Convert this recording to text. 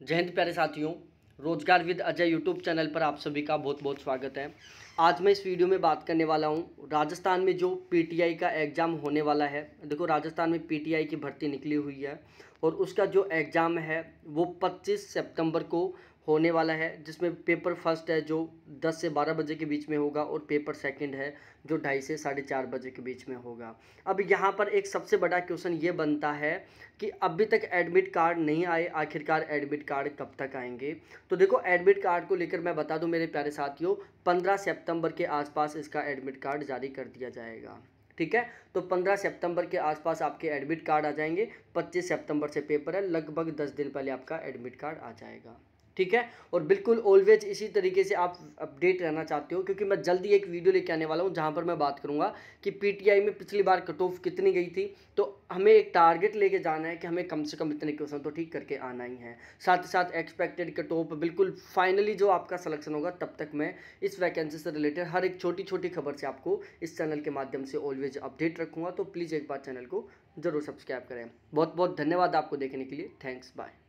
जय हिंद प्यारे साथियों रोज़गार विद अजय यूट्यूब चैनल पर आप सभी का बहुत बहुत स्वागत है। आज मैं इस वीडियो में बात करने वाला हूँ राजस्थान में जो पीटीआई का एग्ज़ाम होने वाला है, देखो राजस्थान में पीटीआई की भर्ती निकली हुई है और उसका जो एग्ज़ाम है वो 25 सितंबर को होने वाला है, जिसमें पेपर फ़र्स्ट है जो 10 से 12 बजे के बीच में होगा और पेपर सेकंड है जो ढाई से साढ़े चार बजे के बीच में होगा। अब यहाँ पर एक सबसे बड़ा क्वेश्चन ये बनता है कि अभी तक एडमिट कार्ड नहीं आए, आखिरकार एडमिट कार्ड कब तक आएँगे? तो देखो एडमिट कार्ड को लेकर मैं बता दूँ मेरे प्यारे साथियों 15 सितंबर के आसपास इसका एडमिट कार्ड जारी कर दिया जाएगा। ठीक है? तो 15 सितंबर के आसपास आपके एडमिट कार्ड आ जाएँगे। 25 सितंबर से पेपर है। लगभग 10 दिन पहले आपका एडमिट कार्ड आ जाएगा। ठीक है? और बिल्कुल ऑलवेज इसी तरीके से आप अपडेट रहना चाहते हो, क्योंकि मैं जल्दी एक वीडियो लेके आने वाला हूँ, जहाँ पर मैं बात करूँगा कि पीटीआई में पिछली बार कट ऑफ़ कितनी गई थी। तो हमें एक टारगेट लेके जाना है कि हमें कम से कम इतने क्वेश्चन तो ठीक करके आना ही है। साथ ही साथ एक्सपेक्टेड कट ऑफ़ बिल्कुल फाइनली जो आपका सलेक्शन होगा, तब तक मैं इस वैकेंसी से रिलेटेड हर एक छोटी छोटी खबर से आपको इस चैनल के माध्यम से ऑलवेज अपडेट रखूँगा। तो प्लीज़ एक बार चैनल को ज़रूर सब्सक्राइब करें। बहुत बहुत धन्यवाद आपको देखने के लिए। Thanks bye